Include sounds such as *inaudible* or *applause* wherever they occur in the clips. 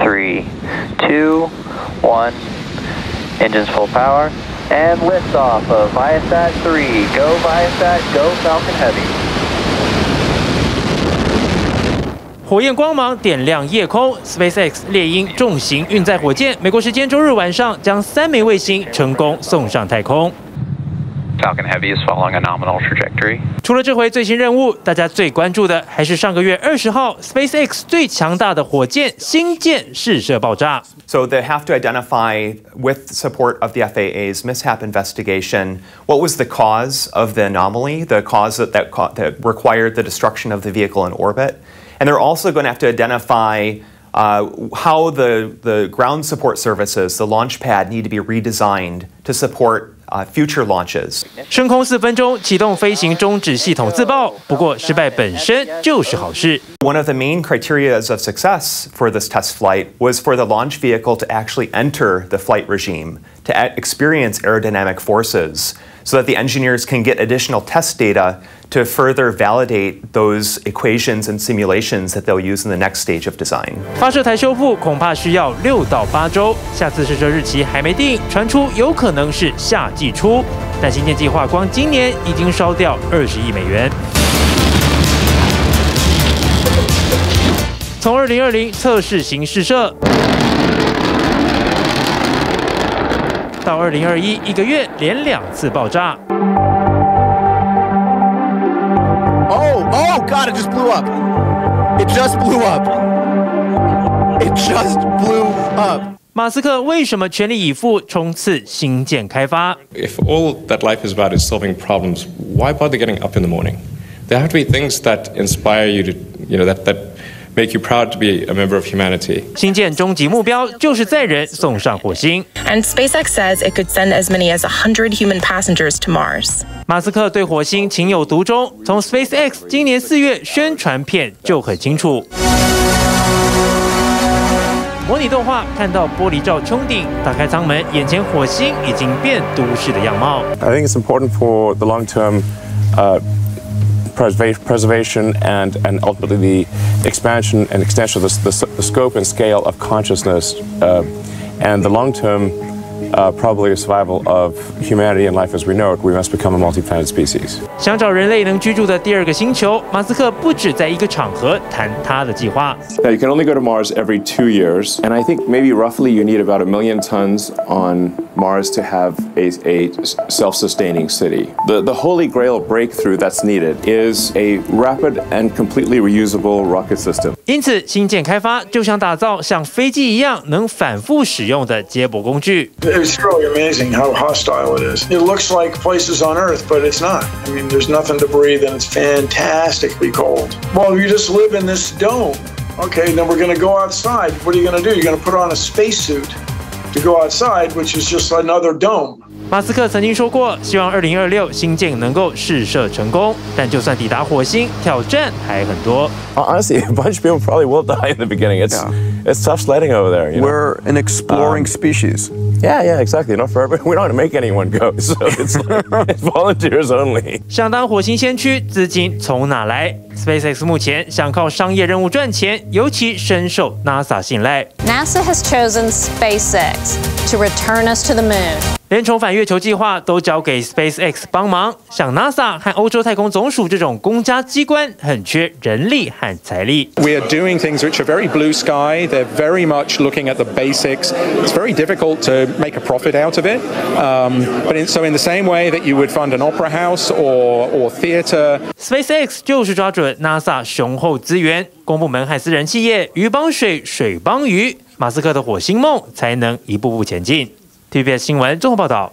three, two, one. Engines full power. And liftoff of Viasat 3. Go Viasat, go Falcon Heavy. 火焰光芒点亮夜空，SpaceX 猎鹰重型运载火箭，美国时间周日晚上将三枚卫星成功送上太空。Falcon Heavy is following a nominal trajectory. 除了这回最新任务，大家最关注的还是上个月二十号 SpaceX 最强大的火箭星舰试射爆炸。So they have to identify, with support of the FAA's mishap investigation, what was the cause of the anomaly, the cause that, that, that required the destruction of the vehicle in orbit. And they're also going to have to identify uh, how the, the ground support services, the launch pad, need to be redesigned to support uh, future launches. 升空四分钟，启动飞行终止系统自爆。不过失败本身就是好事。One of the main criteria of success for this test flight was for the launch vehicle to actually enter the flight regime, to experience aerodynamic forces, so that the engineers can get additional test data to further validate those equations and simulations that they'll use in the next stage of design. 发射台修复恐怕需要六到八周，下次试射日期还没定，传出有可能是夏季初。但新建计划光今年已经烧掉二十亿美元。从二零二零测试型试射。 到二零二一一个月连两次爆炸。Oh, oh God! It just blew up. It just blew up. It just blew up. 马斯克为什么全力以赴冲刺星舰开发？If all that life is about is solving problems, why bother getting up in the morning? There have to be things that inspire you to, you know, that that make you proud to be a member of humanity. 新建终极目标就是载人送上火星。And SpaceX says it could send as many as 100 human passengers to Mars. 马斯克对火星情有独钟，从 SpaceX 今年四月宣传片就很清楚。模拟动画看到玻璃罩穹顶，打开舱门，眼前火星已经变都市的样貌。I think it's important for the long term. Uh, preservation and, and ultimately the expansion and extension of the, the, the scope and scale of consciousness uh, and the long-term uh, probably a survival of humanity and life as we know it, we must become a multi-planet species. 想找人类能居住的第二个星球，马斯克不止在一个场合谈他的计划。Now you can only go to Mars every two years, and I think maybe roughly you need about a million tons on Mars to have a, a self-sustaining city. The the holy grail breakthrough that's needed is a rapid and completely reusable rocket system. 因此，星舰开发就想打造像飞机一样能反复使用的接驳工具。it's really amazing how hostile it is. It looks like places on Earth, but it's not. I mean, there's nothing to breathe and it's fantastically cold. Well, you just live in this dome. Okay, then we're going to go outside. What are you going to do? You're going to put on a spacesuit to go outside, which is just another dome. 马斯克曾经说过，希望二零二六新舰能够试射成功，但就算抵达火星，挑战还很多。Honestly, *laughs* a bunch of people probably will die in the beginning. It's yeah. it's tough sledding over there. You know? We're an exploring um, species. Yeah, yeah, exactly. Not for everyone. *laughs* We don't want to make anyone go, *laughs* so it's, like, it's *laughs* volunteers only. 想当火星先驱，资金从哪来？SpaceX 目前想靠商业任务赚钱，尤其深受 NASA 信赖。NASA has chosen SpaceX to return us to the moon. 连重返月球计划都交给 SpaceX 帮忙，像 NASA 和欧洲太空总署这种公家机关很缺人力和财力。We are doing things which are very blue sky. They're very much looking at the basics. It's very difficult to make a profit out of it. Um, but in, so in the same way that you would fund an opera house or or theater, SpaceX 就是抓准 NASA 雄厚资源，公部门和私人企业鱼帮水，水帮鱼，马斯克的火星梦才能一步步前进。TVBS 新闻综合报道。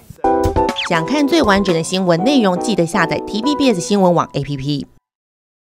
想看最完整的新闻内容，记得下载 TVBS 新闻网 APP。